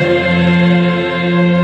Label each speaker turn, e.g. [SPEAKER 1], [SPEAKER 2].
[SPEAKER 1] Amen.